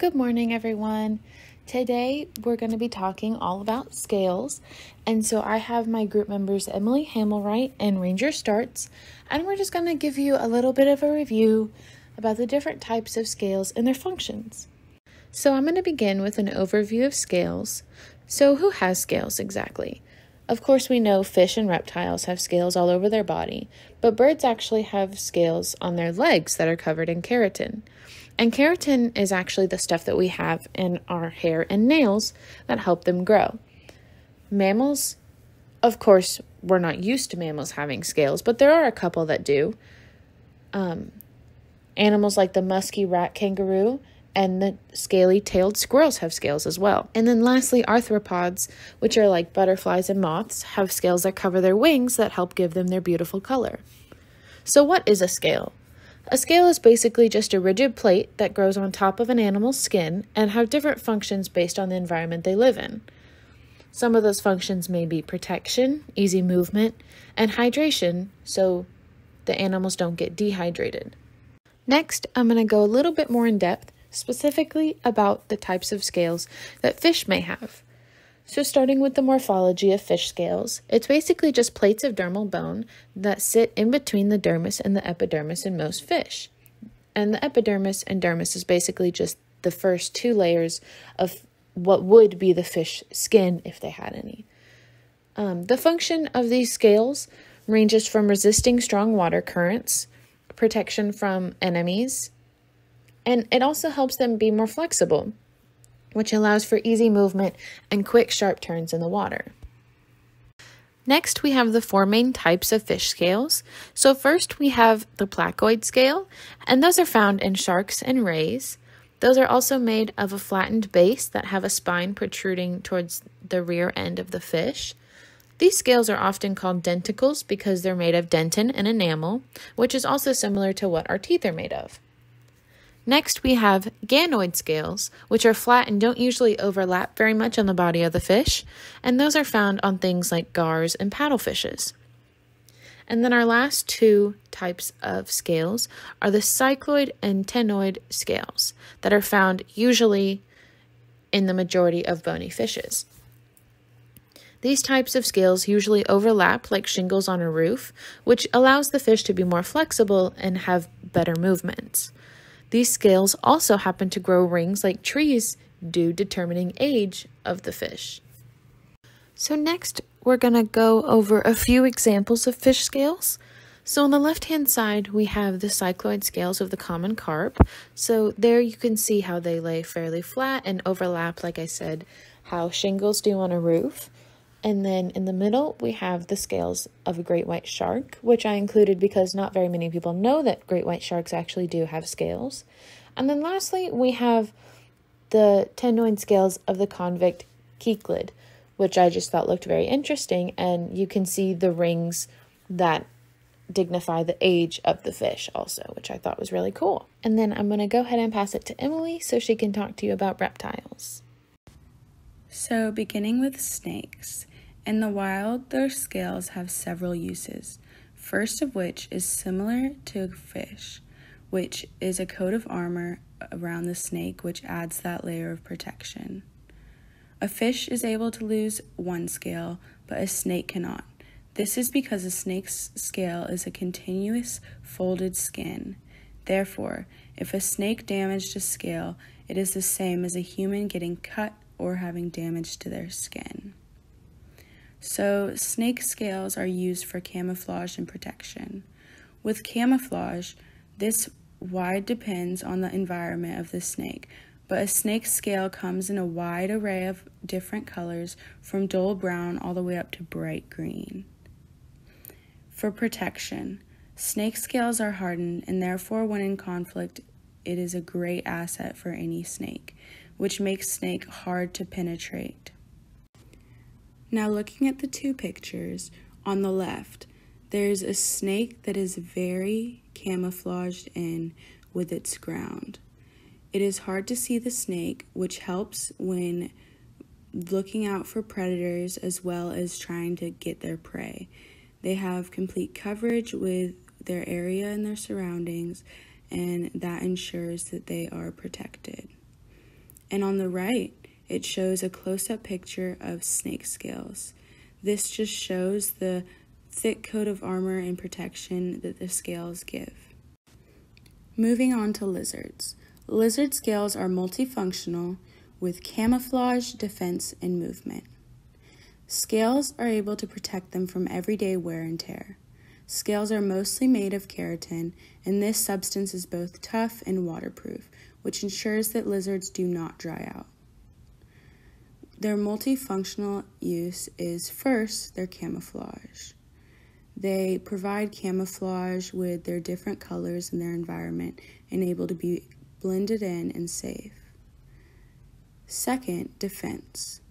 Good morning, everyone. Today we're going to be talking all about scales. And so I have my group members Emily Hamelwright and Ranger Starts, and we're just going to give you a little bit of a review about the different types of scales and their functions. So I'm going to begin with an overview of scales. So, who has scales exactly? Of course, we know fish and reptiles have scales all over their body, but birds actually have scales on their legs that are covered in keratin. And keratin is actually the stuff that we have in our hair and nails that help them grow. Mammals, of course, we're not used to mammals having scales, but there are a couple that do. Um, animals like the musky rat kangaroo and the scaly tailed squirrels have scales as well. And then lastly, arthropods, which are like butterflies and moths, have scales that cover their wings that help give them their beautiful color. So, what is a scale? A scale is basically just a rigid plate that grows on top of an animal's skin and have different functions based on the environment they live in. Some of those functions may be protection, easy movement, and hydration so the animals don't get dehydrated. Next, I'm going to go a little bit more in depth specifically about the types of scales that fish may have. So, starting with the morphology of fish scales, it's basically just plates of dermal bone that sit in between the dermis and the epidermis in most fish. And the epidermis and dermis is basically just the first two layers of what would be the fish skin if they had any. Um, the function of these scales ranges from resisting strong water currents, protection from enemies, and it also helps them be more flexible, which allows for easy movement and quick, sharp turns in the water. Next, we have the four main types of fish scales. So, first we have the placoid scale, and those are found in sharks and rays. Those are also made of a flattened base that have a spine protruding towards the rear end of the fish. These scales are often called denticles because they're made of dentin and enamel, which is also similar to what our teeth are made of. Next, we have ganoid scales, which are flat and don't usually overlap very much on the body of the fish, and those are found on things like gars and paddlefishes. And then our last two types of scales are the cycloid and ctenoid scales that are found usually in the majority of bony fishes. These types of scales usually overlap like shingles on a roof, which allows the fish to be more flexible and have better movements. These scales also happen to grow rings like trees do, determining age of the fish. So next, we're going to go over a few examples of fish scales. So on the left-hand side, we have the cycloid scales of the common carp. So there you can see how they lay fairly flat and overlap, like I said, how shingles do on a roof. And then in the middle, we have the scales of a great white shark, which I included because not very many people know that great white sharks actually do have scales. And then lastly, we have the ctenoid scales of the convict cichlid, which I just thought looked very interesting. And you can see the rings that dignify the age of the fish also, which I thought was really cool. And then I'm going to go ahead and pass it to Emily so she can talk to you about reptiles. So, beginning with snakes. In the wild, their scales have several uses, first of which is similar to a fish, which is a coat of armor around the snake which adds that layer of protection. A fish is able to lose one scale, but a snake cannot. This is because a snake's scale is a continuous folded skin. Therefore, if a snake damaged a scale, it is the same as a human getting cut or having damage to their skin. So, snake scales are used for camouflage and protection. With camouflage, this wide depends on the environment of the snake, but a snake scale comes in a wide array of different colors from dull brown all the way up to bright green. For protection, snake scales are hardened and therefore, when in conflict, it is a great asset for any snake which makes snake hard to penetrate. Now, looking at the two pictures, on the left, there's a snake that is very camouflaged in with its ground. It is hard to see the snake, which helps when looking out for predators as well as trying to get their prey. They have complete coverage with their area and their surroundings, and that ensures that they are protected. And on the right, it shows a close-up picture of snake scales. This just shows the thick coat of armor and protection that the scales give. Moving on to lizards. Lizard scales are multifunctional with camouflage, defense, and movement. Scales are able to protect them from everyday wear and tear. Scales are mostly made of keratin, and this substance is both tough and waterproof, which ensures that lizards do not dry out. Their multifunctional use is first, their camouflage. They provide camouflage with their different colors in their environment and able to be blended in and safe. Second, defense.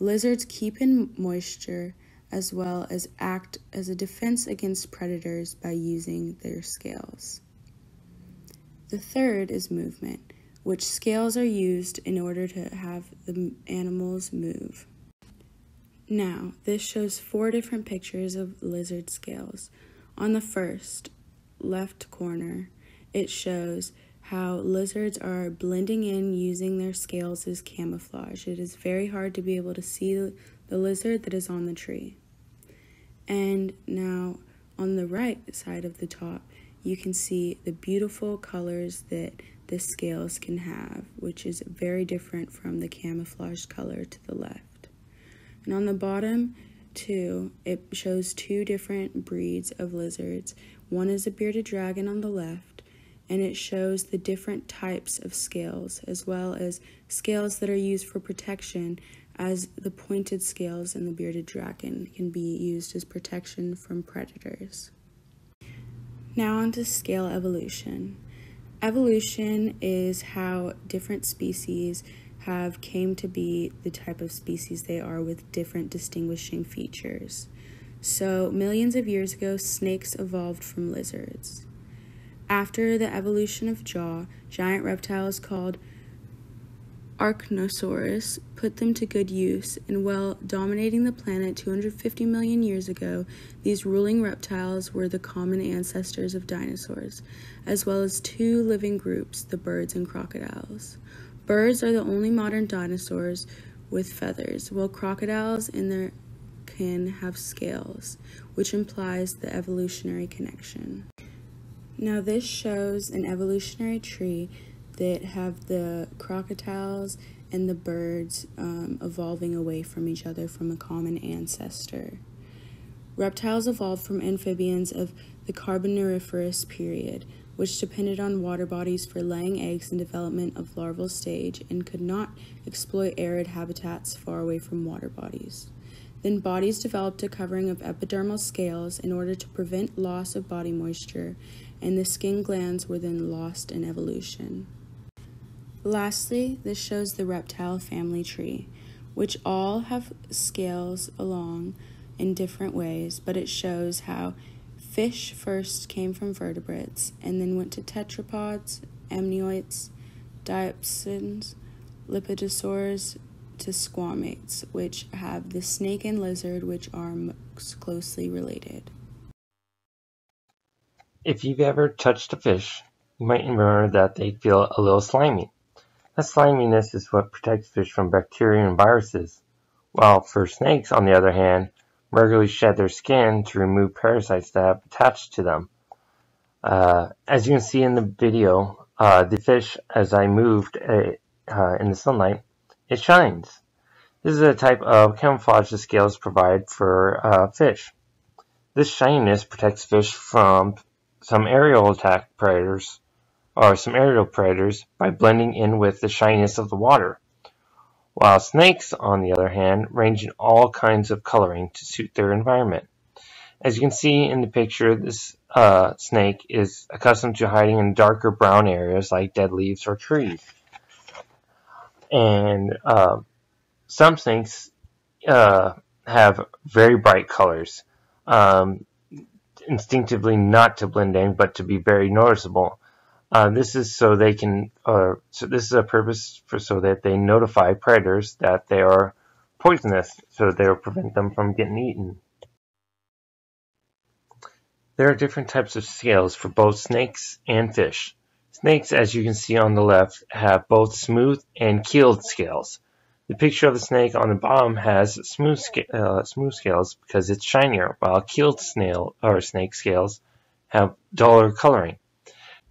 Lizards keep in moisture as well as act as a defense against predators by using their scales. The third is movement, which scales are used in order to have the animals move. Now, this shows four different pictures of lizard scales. On the first left corner, it shows how lizards are blending in using their scales as camouflage. It is very hard to be able to see the lizard that is on the tree. And now on the right side of the top, you can see the beautiful colors that the scales can have, which is very different from the camouflage color to the left. And on the bottom, too, it shows two different breeds of lizards. One is a bearded dragon on the left, and it shows the different types of scales as well as scales that are used for protection as the pointed scales in the bearded dragon can be used as protection from predators. Now on to scale evolution. Evolution is how different species have came to be the type of species they are with different distinguishing features. So, millions of years ago, snakes evolved from lizards. After the evolution of jaw, giant reptiles called Archosaurus put them to good use, and while dominating the planet 250 million years ago, these ruling reptiles were the common ancestors of dinosaurs, as well as two living groups, the birds and crocodiles. Birds are the only modern dinosaurs with feathers, while crocodiles and their kin have scales, which implies the evolutionary connection. Now this shows an evolutionary tree that have the crocodiles and the birds um, evolving away from each other from a common ancestor. Reptiles evolved from amphibians of the Carboniferous period, which depended on water bodies for laying eggs and development of larval stage and could not exploit arid habitats far away from water bodies. Then bodies developed a covering of epidermal scales in order to prevent loss of body moisture and the skin glands were then lost in evolution. Lastly, this shows the reptile family tree, which all have scales along in different ways, but it shows how fish first came from vertebrates and then went to tetrapods, amniotes, diapsids, lepidosaurs, to squamates, which have the snake and lizard, which are most closely related. If you've ever touched a fish, you might remember that they feel a little slimy. That sliminess is what protects fish from bacteria and viruses, while for snakes, on the other hand, regularly shed their skin to remove parasites that have attached to them. Uh, as you can see in the video, uh, the fish, as I moved uh, uh in the sunlight, it shines. This is a type of camouflage the scales provide for uh, fish. This shininess protects fish from some aerial attack predators or some aerial predators by blending in with the shininess of the water, while snakes, on the other hand, range in all kinds of coloring to suit their environment. As you can see in the picture, this uh, snake is accustomed to hiding in darker brown areas like dead leaves or trees. And uh, some snakes uh, have very bright colors. Um, instinctively not to blend in, but to be very noticeable. Uh, this is so they can, uh, so this is a purpose for so that they notify predators that they are poisonous, so they'll prevent them from getting eaten. There are different types of scales for both snakes and fish. Snakes, as you can see on the left, have both smooth and keeled scales. The picture of the snake on the bottom has smooth, uh, smooth scales because it's shinier, while keeled snail or snake scales have duller coloring.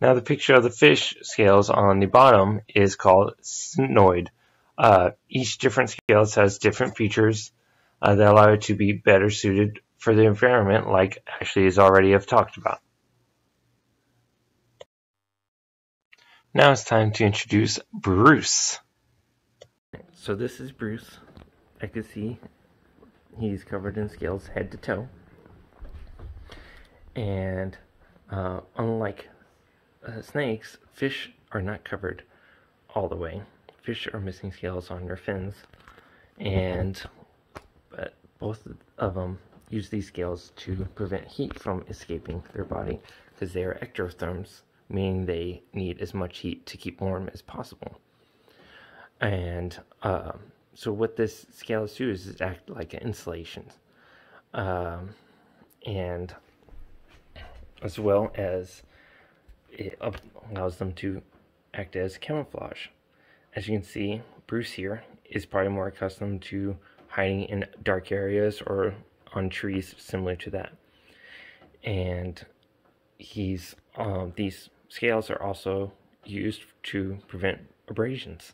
Now the picture of the fish scales on the bottom is called ctenoid. Uh, each different scales has different features uh, that allow it to be better suited for the environment like Ashley has already have talked about. Now it's time to introduce Bruce. So this is Bruce. I can see he's covered in scales head to toe. And uh, unlike uh, snakes, fish are not covered all the way. Fish are missing scales on their fins. And but both of them use these scales to prevent heat from escaping their body because they are ectotherms, meaning they need as much heat to keep warm as possible. And uh, so what this scales do is act like an insulation. Um, and as well as it allows them to act as camouflage. As you can see, Bruce here is probably more accustomed to hiding in dark areas or on trees similar to that. And he's um, these scales are also used to prevent abrasions.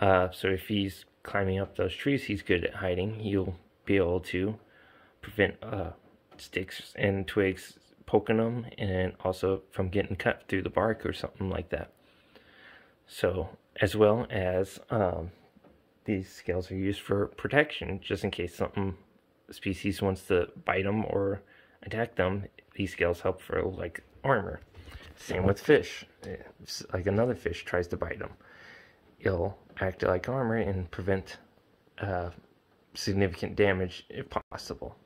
Uh, so if he's climbing up those trees, he's good at hiding. He'll be able to prevent uh, sticks and twigs poking them and also from getting cut through the bark or something like that. So as well as um, these scales are used for protection just in case something species wants to bite them or attack them, these scales help for like armor. Same with fish. Like another fish tries to bite them, it'll act like armor and prevent uh, significant damage if possible.